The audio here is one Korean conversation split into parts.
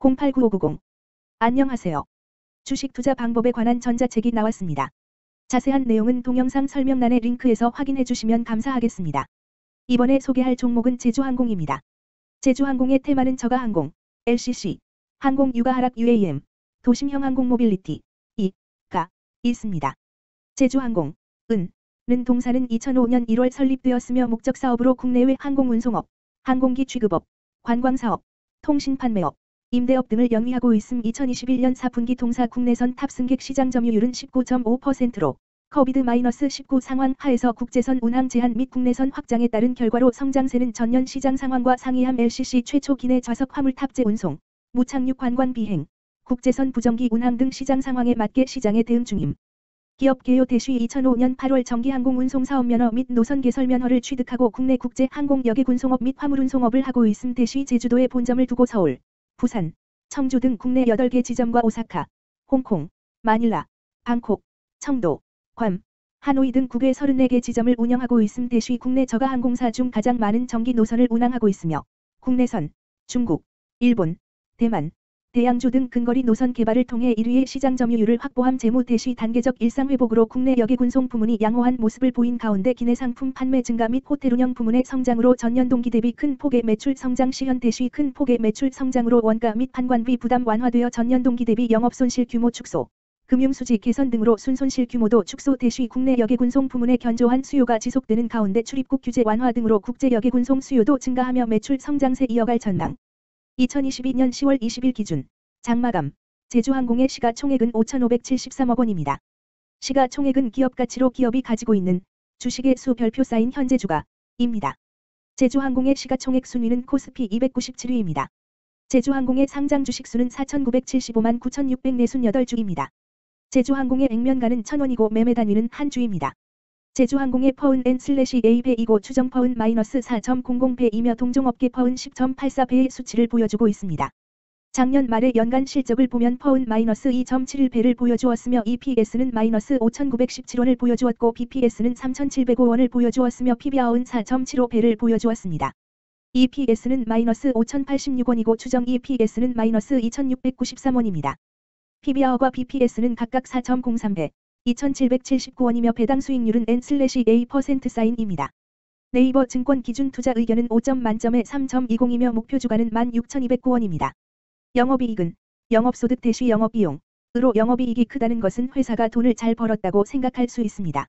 089590 안녕하세요. 주식 투자 방법에 관한 전자책이 나왔습니다. 자세한 내용은 동영상 설명란의 링크에서 확인해 주시면 감사하겠습니다. 이번에 소개할 종목은 제주항공입니다. 제주항공의 테마는 저가항공, LCC, 항공 유가 하락 UAM, 도심형 항공 모빌리티, 이 가 있습니다. 제주항공, 은, 는 동사는 2005년 1월 설립되었으며 목적 사업으로 국내외 항공운송업, 항공기 취급업, 관광사업, 통신판매업, 임대업 등을 영위하고 있음 2021년 4분기 동사 국내선 탑승객 시장 점유율은 19.5%로 COVID-19 상황 하에서 국제선 운항 제한 및 국내선 확장에 따른 결과로 성장세는 전년 시장 상황과 상이함 LCC 최초 기내 좌석 화물 탑재 운송, 무착륙 관광 비행, 국제선 부정기 운항 등 시장 상황에 맞게 시장에 대응 중임. 기업 개요 대시 2005년 8월 정기항공 운송 사업 면허 및 노선 개설 면허를 취득하고 국내 국제 항공 여객 운송업 및 화물 운송업을 하고 있음 대시 제주도에 본점을 두고 서울, 부산, 청주 등 국내 8개 지점과 오사카, 홍콩, 마닐라, 방콕, 청도, 괌, 하노이 등 국외 34개 지점을 운영하고 있음 대시 국내 저가 항공사 중 가장 많은 정기 노선을 운항하고 있으며 국내선, 중국, 일본, 대만, 대양주 등 근거리 노선 개발을 통해 1위의 시장 점유율을 확보함 재무 대시 단계적 일상회복으로 국내 여객운송 부문이 양호한 모습을 보인 가운데 기내 상품 판매 증가 및 호텔 운영 부문의 성장으로 전년 동기 대비 큰 폭의 매출 성장 시현 대시 큰 폭의 매출 성장으로 원가 및 판관비 부담 완화되어 전년 동기 대비 영업 손실 규모 축소, 금융수지 개선 등으로 순손실 규모도 축소 대시 국내 여객운송 부문의 견조한 수요가 지속되는 가운데 출입국 규제 완화 등으로 국제 여객운송 수요도 증가하며 매출 성장세 이어갈 전망. 2022년 10월 20일 기준 장마감 제주항공의 시가총액은 5,573억 원입니다. 시가총액은 기업가치로 기업이 가지고 있는 주식의 수 별표 쌓인 현재 주가입니다. 제주항공의 시가총액 순위는 코스피 297위입니다. 제주항공의 상장 주식수는 4,975만 9,648주입니다. 제주항공의 액면가는 1,000원이고 매매 단위는 한 주입니다. 제주항공의 PER은 N 슬래시 A배이고 추정 PER은 마이너스 4.00배이며 동종업계 PER은 10.84배의 수치를 보여주고 있습니다. 작년 말의 연간 실적을 보면 PER은 마이너스 2.71배를 보여주었으며 EPS는 마이너스 5,917원을 보여주었고 BPS는 3,705원을 보여주었으며 PBR은 4.75배를 보여주었습니다. EPS는 마이너스 5,086원이고 추정 EPS는 마이너스 2,693원입니다. PBR과 BPS는 각각 4.03배, 2,779원이며 배당 수익률은 N/A% 사인입니다. 네이버 증권 기준 투자 의견은 5점 만점에 3.20이며 목표 주가는 16,209원입니다. 영업이익은 영업소득 대시 영업비용 으로 영업이익이 크다는 것은 회사가 돈을 잘 벌었다고 생각할 수 있습니다.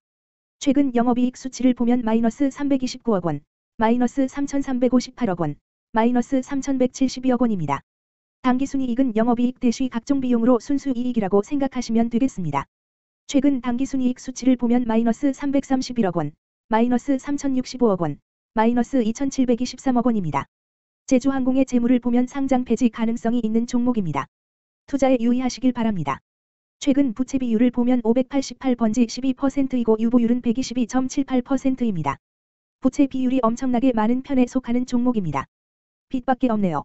최근 영업이익 수치를 보면 마이너스 329억 원, 마이너스 3,358억 원, 마이너스 3,172억 원입니다. 당기순이익은 영업이익 대시 각종 비용으로 순수이익이라고 생각하시면 되겠습니다. 최근 당기순이익 수치를 보면 마이너스 331억 원, 마이너스 3,065억 원, 마이너스 2,723억 원입니다. 제주항공의 재물을 보면 상장 폐지 가능성이 있는 종목입니다. 투자에 유의하시길 바랍니다. 최근 부채 비율을 보면 588번지 12%이고 유보율은 122.78%입니다. 부채 비율이 엄청나게 많은 편에 속하는 종목입니다. 빚밖에 없네요.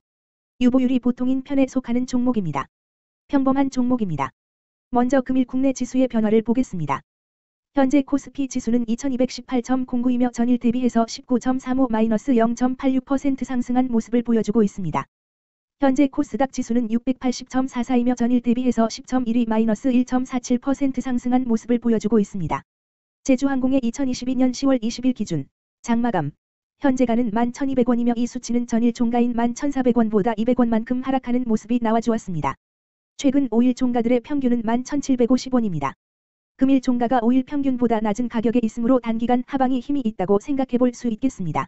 유보율이 보통인 편에 속하는 종목입니다. 평범한 종목입니다. 먼저 금일 국내 지수의 변화를 보겠습니다. 현재 코스피 지수는 2218.09이며 전일 대비해서 19.35-0.86% 상승한 모습을 보여주고 있습니다. 현재 코스닥 지수는 680.44이며 전일 대비해서 10.12-1.47% 상승한 모습을 보여주고 있습니다. 제주항공의 2022년 10월 20일 기준 장마감 현재가는 11,200원이며 이 수치는 전일 종가인 11,400원보다 200원만큼 하락하는 모습이 나와주었습니다. 최근 5일 종가들의 평균은 11,750원입니다. 금일 종가가 5일 평균보다 낮은 가격에 있으므로 단기간 하방이 힘이 있다고 생각해 볼 수 있겠습니다.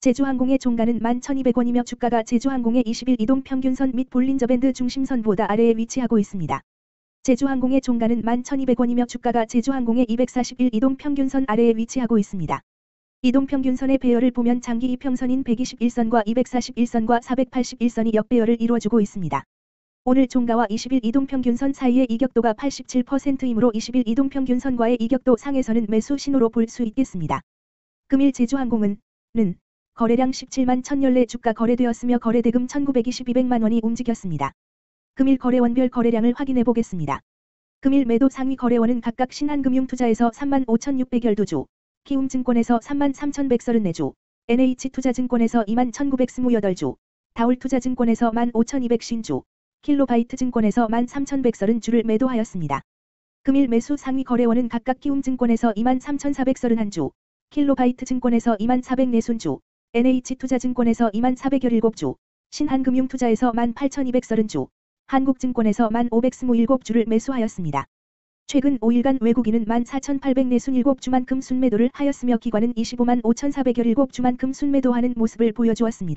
제주항공의 종가는 11,200원이며 주가가 제주항공의 20일 이동 평균선 및 볼린저밴드 중심선보다 아래에 위치하고 있습니다. 제주항공의 종가는 11,200원이며 주가가 제주항공의 241 이동 평균선 아래에 위치하고 있습니다. 이동 평균선의 배열을 보면 장기 이평선인 121선과 241선과 481선이 역배열을 이루어주고 있습니다. 오늘 종가와 20일 이동평균선 사이의 이격도가 87%이므로 20일 이동평균선과의 이격도 상에서는 매수 신호로 볼 수 있겠습니다. 금일 제주항공은 는 거래량 17만 1000열내 주가 거래되었으며 거래대금 1922백만 원이 움직였습니다. 금일 거래원별 거래량을 확인해 보겠습니다. 금일 매도 상위 거래원은 각각 신한금융투자에서 3만 5612주, 키움증권에서 33,134주, NH투자증권에서 21,928주, 다울투자증권에서 15,250주, 킬로바이트 증권에서 13,130 주를 매도하였습니다. 금일 매수 상위 거래원은 각각 키움증권에서 23,431주, 킬로바이트 증권에서 24,440주, NH투자증권에서 24,417주, 신한금융투자에서 18,230주, 한국증권에서 1,527주를 매수하였습니다. 최근 5일간 외국인은 14,847주만큼 순매도를 하였으며 기관은 25만 5,417주만큼 순매도하는 모습을 보여주었습니다.